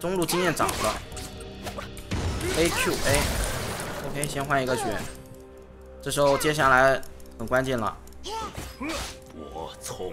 中路经验涨了。A Q A，OK，先换一个血。这时候接下来很关键了，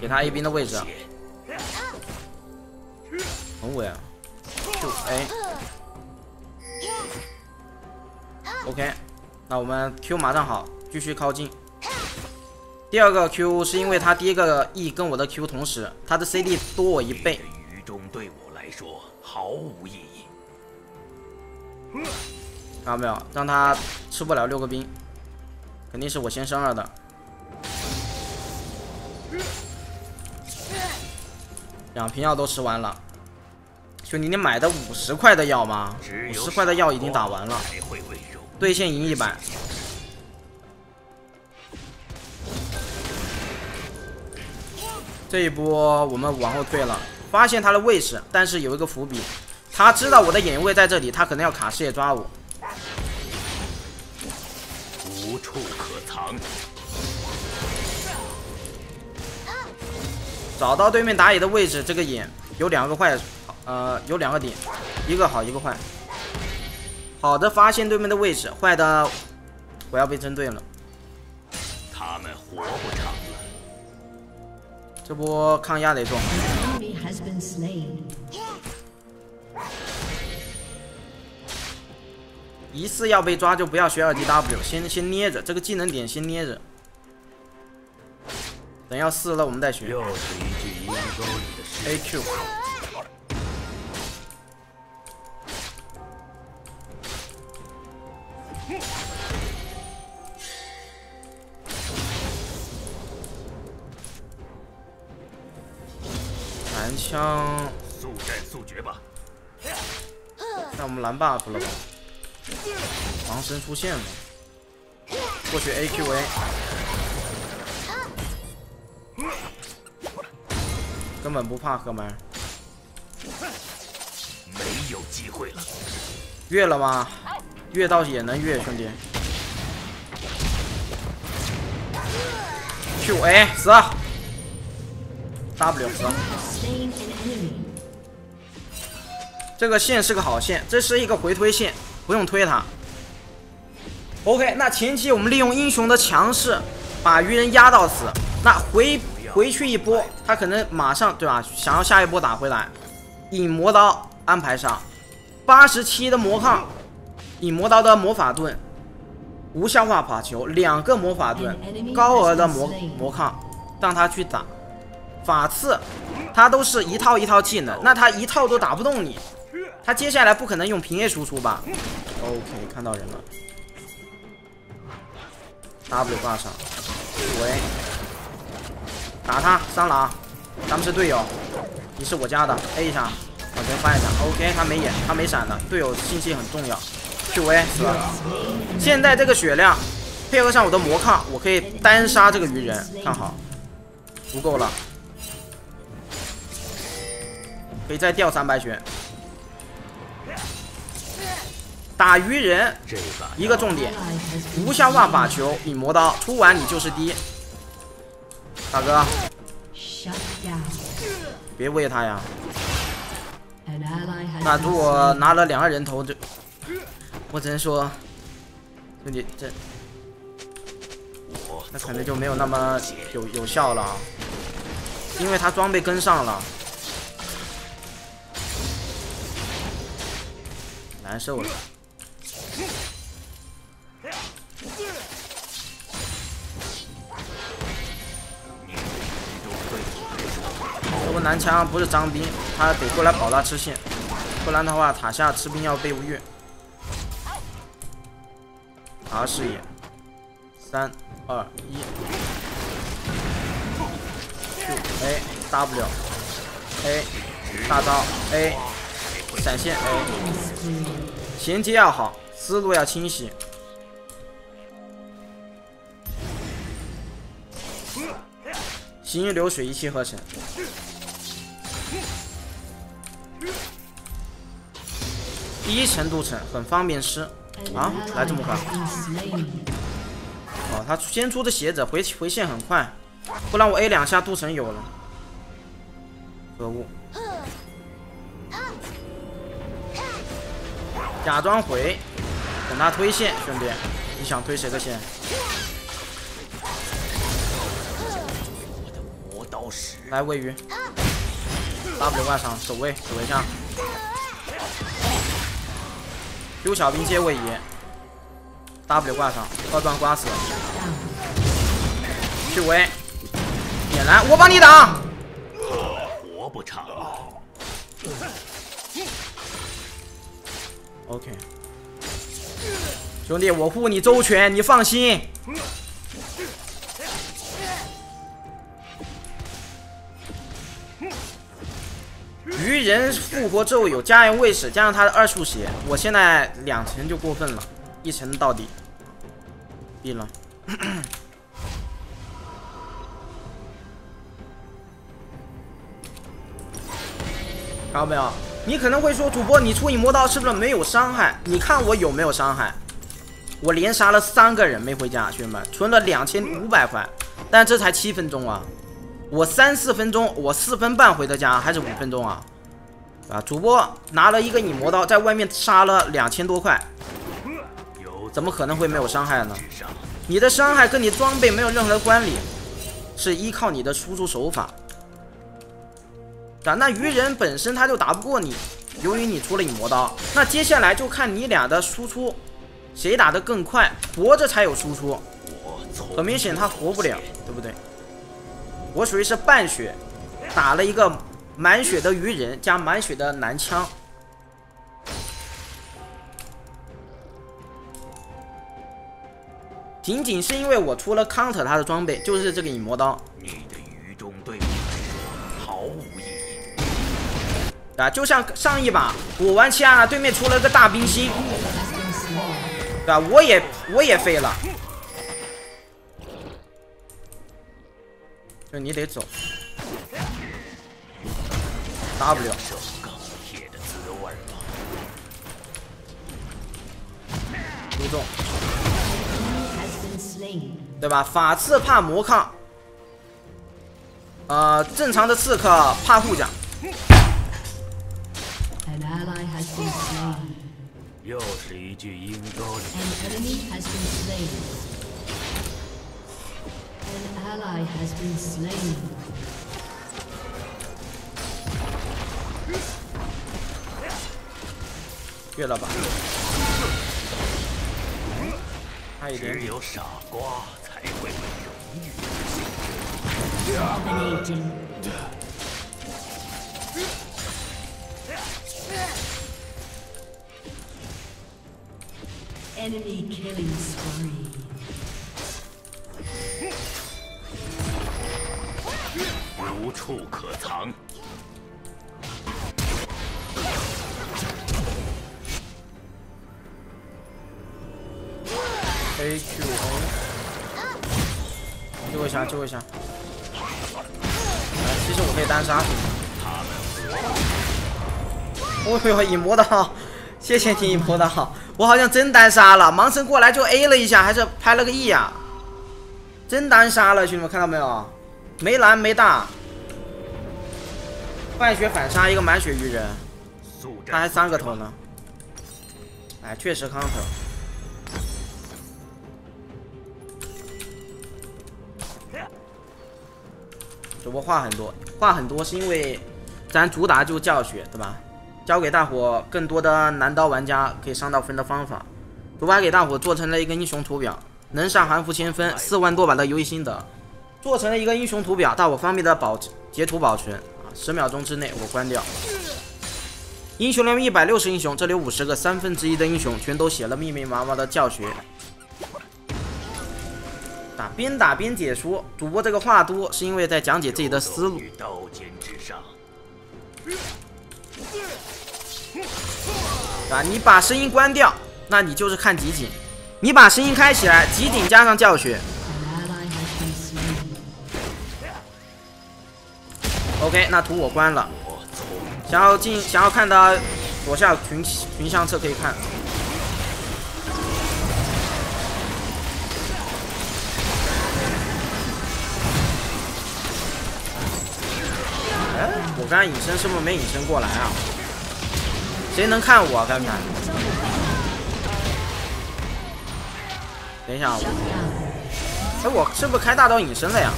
给他 A 兵的位置，很稳。Q A，OK，那我们 Q 马上好，继续靠近。第二个 Q 是因为他第一个 E 跟我的 Q 同时，他的 CD 多我一倍。毫无意义。看到没有？让他吃不了六个兵，肯定是我先升了的。两瓶药都吃完了，兄弟，你买的五十块的药吗？五十块的药已经打完了，兑现赢一百。这一波我们往后退了，发现他的位置，但是有一个伏笔，他知道我的眼位在这里，他可能要卡视野抓我。无处可藏，找到对面打野的位置，这个眼有两个坏，呃，有两个点，一个好，一个坏。好的，发现对面的位置，坏的，我要被针对了。他们活不长了。这波抗压得重。疑似要被抓就不要学二 D W，先先捏着这个技能点，先捏着。等要四了我们再学。A Q。蓝枪，速战速决吧。那我们蓝 buff 了吧？防身出现了，过去 A Q A，根本不怕哥们。没有机会了。越了吗？越到也能越，兄弟。Q A 死。W 死。这个线是个好线，这是一个回推线，不用推他。OK，那前期我们利用英雄的强势，把鱼人压到死。那回回去一波，他可能马上对吧？想要下一波打回来，引魔刀安排上，八十七的魔抗，引魔刀的魔法盾，无效化法球，两个魔法盾，高额的魔魔抗，让他去打。法刺，他都是一套一套技能，那他一套都打不动你，他接下来不可能用平 A 输出吧？OK，看到人了，W 挂上，喂，打他三狼，咱们是队友，你是我家的，A 一下，往前翻一下，OK，他没眼，他没闪的，队友信息很重要，QA 死了，现在这个血量，配合上我的魔抗，我可以单杀这个鱼人，看好，足够了。可以再掉三百血，打鱼人，一个重点，无效化法球，引魔刀，出完你就是低，大哥，别喂他呀，那如果拿了两个人头，就我只能说，兄弟这，那可能就没有那么有有效了，因为他装备跟上了。难受了。这波男枪不是张兵，他得过来保他吃线，不然的话塔下吃兵要被虐。查视野，三二一，Q A W A 大招 A 闪现 A。衔接要好，思路要清晰。行云流水，一气呵成。第一层镀层，很方便吃。啊，来这么快？哦，他先出的鞋子回回线很快，不然我 A 两下镀层有了。可恶。假装回，等他推线，兄弟，你想推谁的线？来位鱼，W 挂上，守卫，守卫上，Q 小兵接位移，W 挂上，二段刮死，去围，点燃，我帮你挡，活不长。OK，兄弟，我护你周全，你放心。鱼人复活之后有家园卫士，加上他的二速血，我现在两层就过分了，一层到底。毙了。看到没有？你可能会说，主播你出影魔刀是不是没有伤害？你看我有没有伤害？我连杀了三个人没回家，兄弟们，存了两千五百块，但这才七分钟啊！我三四分钟，我四分半回的家，还是五分钟啊？啊，主播拿了一个影魔刀，在外面杀了两千多块，怎么可能会没有伤害呢？你的伤害跟你装备没有任何的关联，是依靠你的输出手法。啊，那鱼人本身他就打不过你，由于你出了影魔刀，那接下来就看你俩的输出，谁打得更快，活着才有输出。很明显他活不了，对不对？我属于是半血，打了一个满血的鱼人加满血的男枪。仅仅是因为我出了 counter 他的装备，就是这个影魔刀。啊，就像上一把我玩奇亚娜，对面出了个大冰心，对吧？我也我也废了，就你得走。W。不中，对吧？法刺怕魔抗，呃，正常的刺客怕护甲。An ally has been slain. 又是一具鹰钩里 An enemy has been slain. An ally has been slain. 越了吧，差一点只。有傻瓜才会为荣誉。Enemy killing spree. 无处可藏。A Q A，救我一下，救我一下。来，其实我可以单杀。哦呦，影魔刀，谢谢你影魔刀，我好像真单杀了。盲僧过来就 A 了一下，还是拍了个 E 呀、真单杀了，兄弟们看到没有？没蓝没大，半血反杀一个满血鱼人，他还三个头呢。哎，确实 counter。主播话很多，话很多是因为咱主打就教学，对吧？教给大伙更多的男刀玩家可以上到分的方法。主播还给大伙做成了一个英雄图表，能上韩服千分，四万多把的游戏心得，做成了一个英雄图表，大伙方便的保截图保存啊，十秒钟之内我关掉。英雄联盟一百六十英雄，这里有五十个三分之一的英雄，全都写了密密麻麻的教学。打边打边解说，主播这个话多是因为在讲解自己的思路。刀尖之上。啊，你把声音关掉，那你就是看集锦；你把声音开起来，集锦加上教学。OK，那图我关了。想要进，想要看的左下群群相册可以看。哎，我刚才隐身是不是没隐身过来啊？谁能看我？看看。等一下，我。哎，我是不是开大招隐身了呀？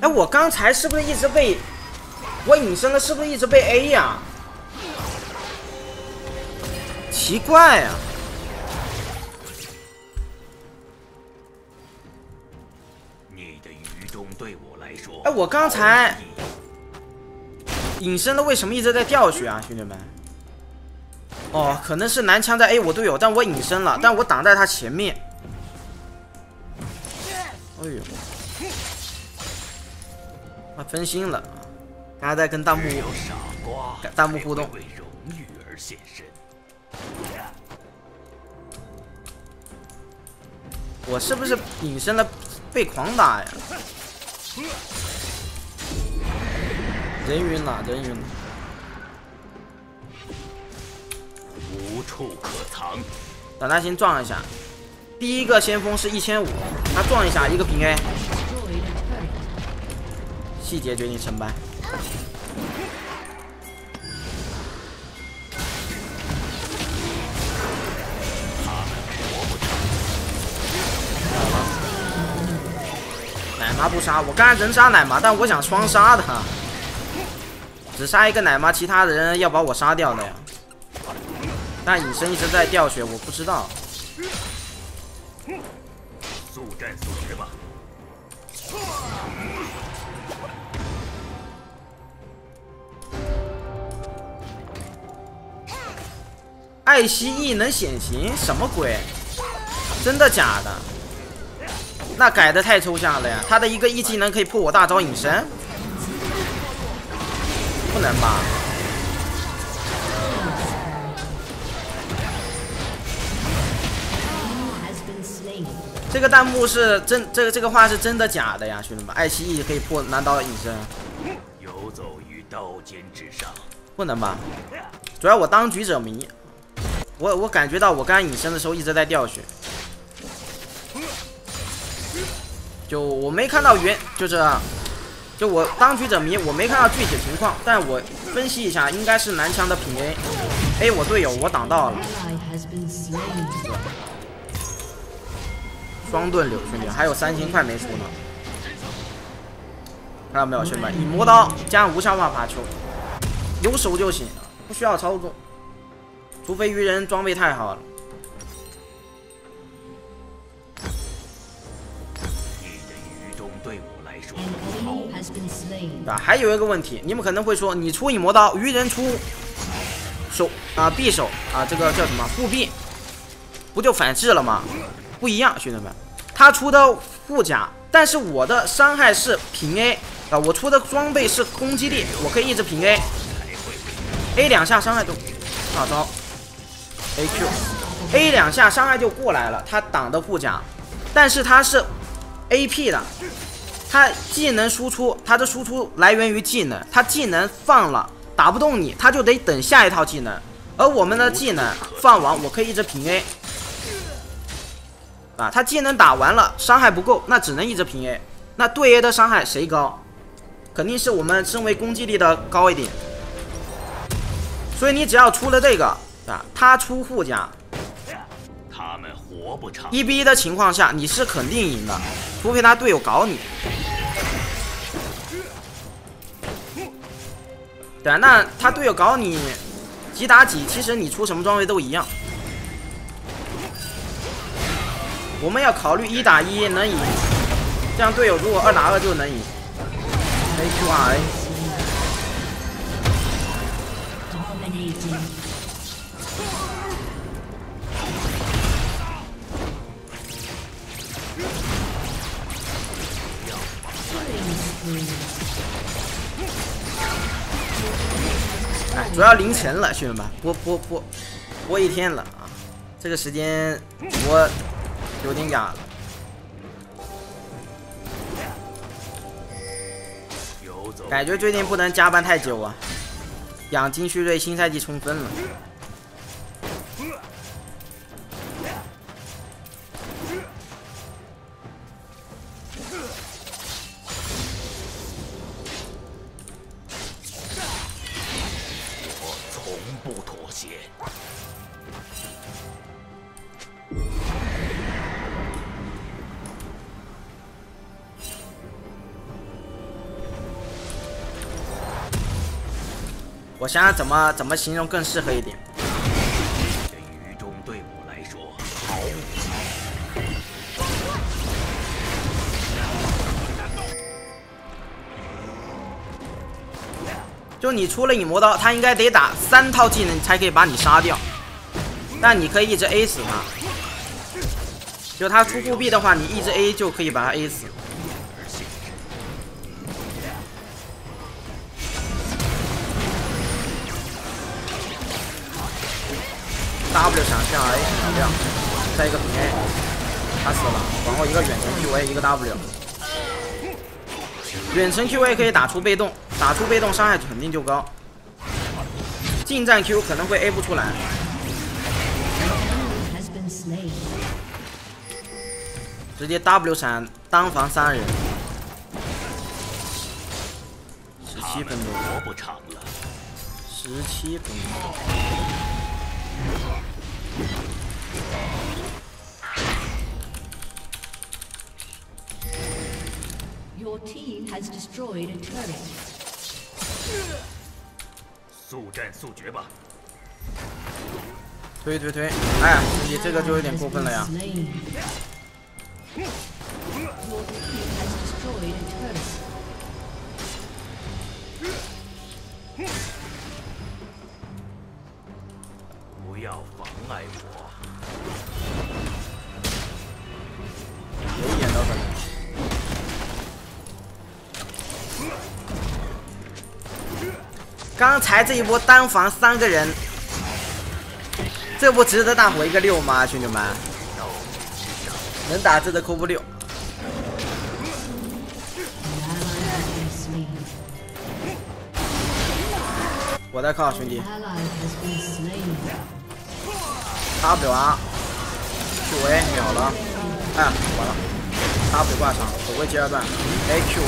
哎，我刚才是不是一直被我隐身了？是不是一直被 a 呀？奇怪呀。哎我刚才隐身了，为什么一直在掉血啊，兄弟们？哦，可能是男枪在 A 我队友，但我隐身了，但我挡在他前面。哎呦，啊，分心了，大家在跟弹幕弹幕互动。我是不是隐身了被狂打呀？人晕了，人晕了。无处可藏。等他先撞一下，第一个先锋是一千五，他撞一下一个平 a. 细节决定成败。奶妈不杀，我刚才人杀奶妈，但我想双杀他，只杀一个奶妈，其他的人要把我杀掉的呀。但隐身一直在掉血，我不知道。速战速决吧。爱惜异能显形，什么鬼？真的假的？那改的太抽象了呀！他的一个一技能可以破我大招隐身？不能吧？这个弹幕是真，这个这个话是真的假的呀，兄弟们？爱奇艺可以破男刀隐身？游走于刀尖之上，不能吧？主要我当局者迷，我我感觉到我刚隐身的时候一直在掉血，就我没看到原，就是就我当局者迷，我没看到具体情况，但我分析一下，应该是男枪的平 A。哎我队友我挡到了，双盾流兄弟，还有三千块没出呢。看到没有，兄弟们，以磨刀加无效化法球，有手就行，不需要操作，除非鱼人装备太好了。你的愚忠对我来说啊，还有一个问题，你们可能会说，你出影魔刀，愚人出手啊匕首啊，这个叫什么？护臂，不就反制了吗？不一样，兄弟们，他出的护甲，但是我的伤害是平 A 啊，我出的装备是攻击力，我可以一直平 A，A 两下伤害就大招，AQ，A 两下伤害就过来了，他挡的护甲，但是他是 AP 的，他技能输出，他的输出来源于技能，他技能放了打不动你，他就得等下一套技能。而我们的技能放完，我可以一直平 A。啊，他技能打完了，伤害不够，那只能一直平 A。那对 A 的伤害谁高？肯定是我们身为攻击力的高一点。所以你只要出了这个啊，他出护甲，一比一的情况下，你是肯定赢的，除非他队友搞你。对啊，那他队友搞你几打几，其实你出什么装备都一样。我们要考虑一打一能赢，这样队友如果二打二就能赢。A Q R A，哎，主要凌晨了，兄弟们，播播播播一天了啊，这个时间我有点哑了。感觉最近不能加班太久啊，养精蓄锐，新赛季冲分了。我想想怎么怎么形容更适合一点。对于中队伍来说，毫无意义。就你出了影魔刀，他应该得打三套技能才可以把你杀掉，但你可以一直 A 死他。就他出护臂的话，你一直 A 就可以把他 A 死。W 闪现 A 秒掉，再一个平 A，他死了，然后一个远程 QA，一个 W。远程 QA 可以打出被动，打出被动伤害肯定就高。近战 Q 可能会 A 不出来.直接 W 闪单防三人。十七分钟，活不长了。十七分钟。Your team has destroyed a turret. 速战速决吧！推推推！哎，兄弟，这个就有点过分了呀。刚才这一波单防三个人，这不值得大伙一个六吗，兄弟们？能打字的扣不六。我在靠，兄弟 Ally has been slain. W 啊，Q A 秒了，哎，完了，W 挂上，走位接二段，A Q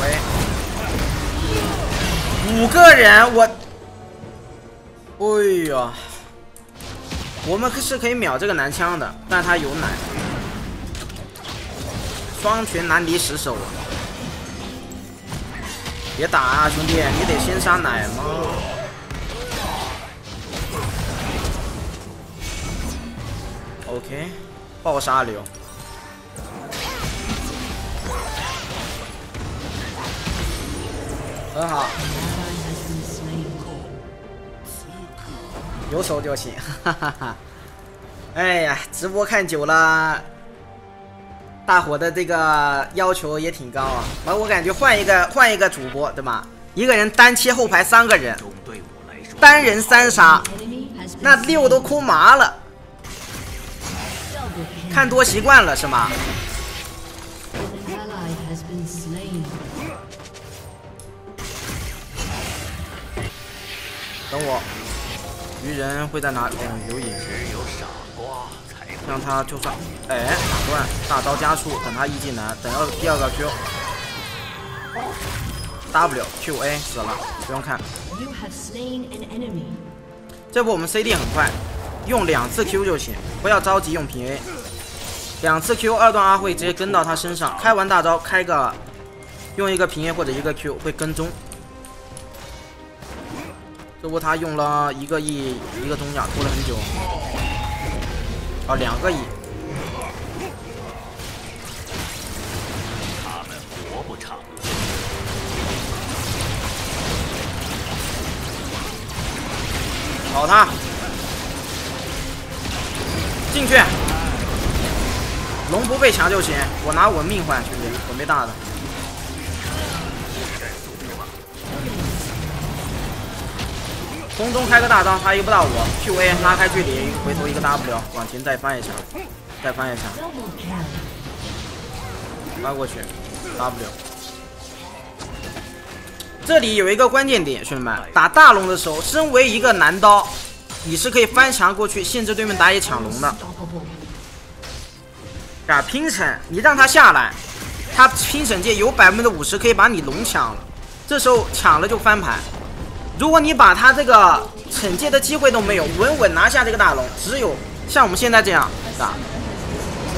A，五个人，我，哎呀，我们可是可以秒这个男枪的，但他有奶，双拳难敌十手！别打啊，兄弟，你得先杀奶吗？OK，爆杀流。很好，有手就行，哈哈哈。哎呀，直播看久了，大伙的这个要求也挺高啊。完，我感觉换一个换一个主播，对吧？一个人单切后排三个人，单人三杀那六都哭麻了。看多习惯了是吗.等我，鱼人会在哪里？嗯，有影。只有傻瓜才会让他就算，哎，打断，大招加速，等他一技能，等到第二个 Q。W Q A 死了，不用看。这波我们 CD 很快，用两次 Q 就行，不要着急用平 A。两次 Q 二段阿会直接跟到他身上，开完大招开个，用一个平 A 或者一个 Q 会跟踪。这波他用了一个亿一个中甲，拖了很久。哦，两个亿。他们活不长了。保他，进去，龙不被抢就行，我拿我命换，兄弟，我没大的。空中开个大招，他一不到我，Q A 拉开距离，回头一个 W，往前再翻一下，再翻一下，拉过去，W。这里有一个关键点，兄弟们，打大龙的时候，身为一个男刀，你是可以翻墙过去，限制对面打野抢龙的。啊，拼惩你让他下来，他拼惩界有百分之五十可以把你龙抢了，这时候抢了就翻盘。如果你把他这个惩戒的机会都没有，稳稳拿下这个大龙，只有像我们现在这样啊，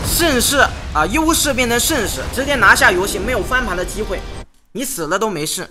盛世啊，优势变成盛世，直接拿下游戏，没有翻盘的机会，你死了都没事。